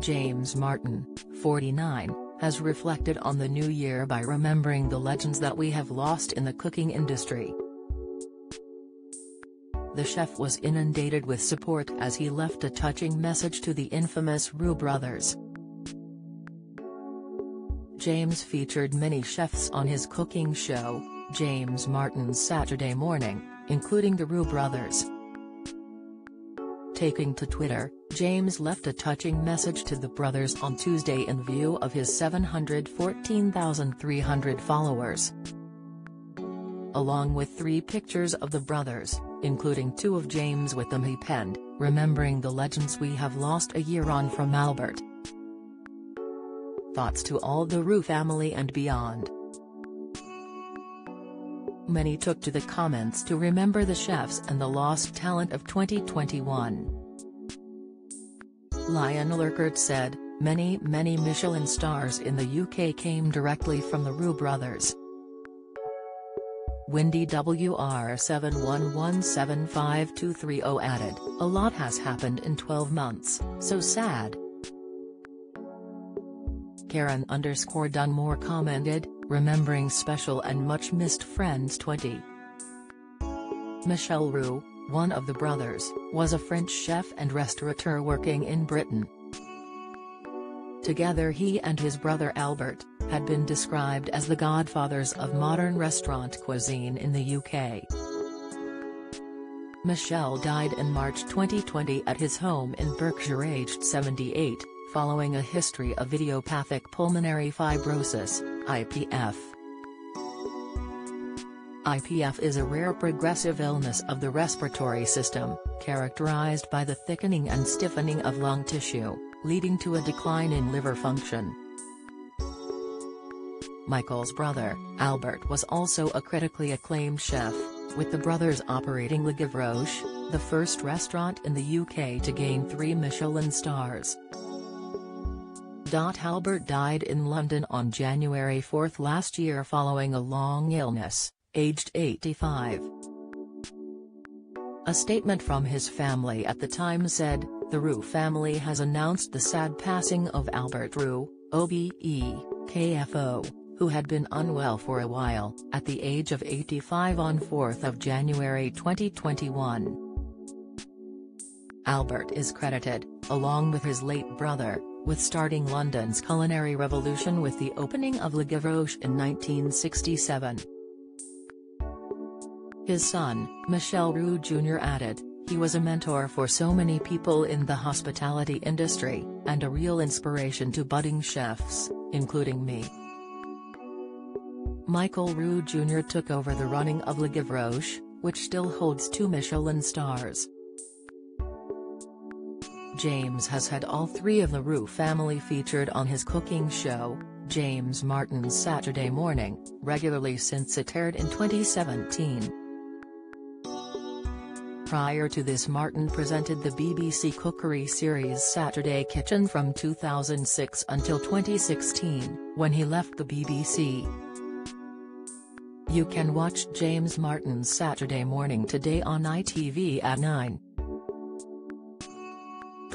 James Martin, 49, has reflected on the new year by remembering the legends that we have lost in the cooking industry. The chef was inundated with support as he left a touching message to the infamous Roux brothers. James featured many chefs on his cooking show, James Martin's Saturday Morning, including the Roux brothers. Taking to Twitter, James left a touching message to the brothers on Tuesday in view of his 714,300 followers. Along with three pictures of the brothers, including two of James with them he penned, remembering the legends we have lost a year on from Albert. Thoughts to all the Roux family and beyond. Many took to the comments to remember the chefs and the lost talent of 2021. Lionel Urquhart said, many many Michelin stars in the UK came directly from the Roux brothers. Windy WR71175230 added, a lot has happened in 12 months, so sad. Karen underscore Dunmore commented, remembering special and much missed friends 20. Michel Roux, one of the brothers, was a French chef and restaurateur working in Britain. Together he and his brother Albert, had been described as the godfathers of modern restaurant cuisine in the UK. Michel died in March 2020 at his home in Berkshire aged 78, following a history of idiopathic pulmonary fibrosis, IPF. IPF is a rare progressive illness of the respiratory system, characterized by the thickening and stiffening of lung tissue leading to a decline in liver function. Michael's brother, Albert was also a critically acclaimed chef, with the brothers operating Le Gavroche, the first restaurant in the UK to gain three Michelin stars. Albert died in London on January 4 last year following a long illness, aged 85. A statement from his family at the time said, the Roux family has announced the sad passing of Albert Roux, OBE, KFO, who had been unwell for a while, at the age of 85 on 4 January 2021. Albert is credited, along with his late brother, with starting London's culinary revolution with the opening of Le Gavroche in 1967. His son, Michel Roux Jr. added, he was a mentor for so many people in the hospitality industry, and a real inspiration to budding chefs, including me. Michael Roux Jr. took over the running of Le Gavroche, which still holds two Michelin stars. James has had all three of the Roux family featured on his cooking show, James Martin's Saturday Morning, regularly since it aired in 2017. Prior to this Martin presented the BBC cookery series Saturday Kitchen from 2006 until 2016, when he left the BBC. You can watch James Martin's Saturday Morning today on ITV at 9.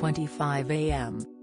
25 am.